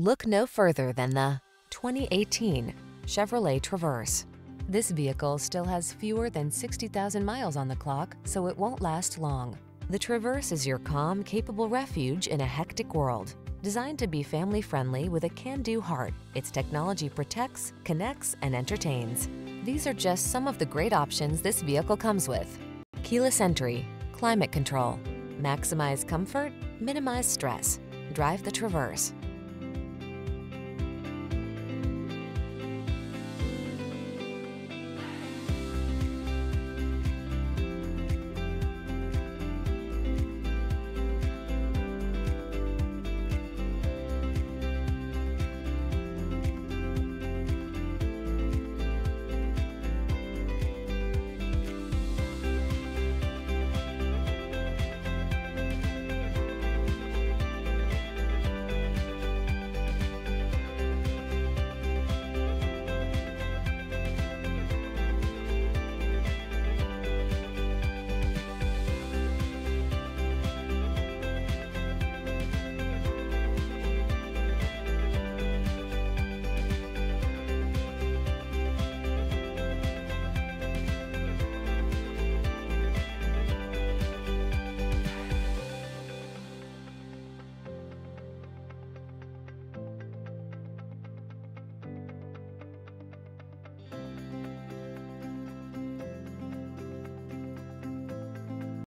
Look no further than the 2018 Chevrolet Traverse. This vehicle still has fewer than 60,000 miles on the clock, so it won't last long. The Traverse is your calm, capable refuge in a hectic world. Designed to be family-friendly with a can-do heart, its technology protects, connects, and entertains. These are just some of the great options this vehicle comes with. Keyless entry, climate control, maximize comfort, minimize stress. Drive the Traverse.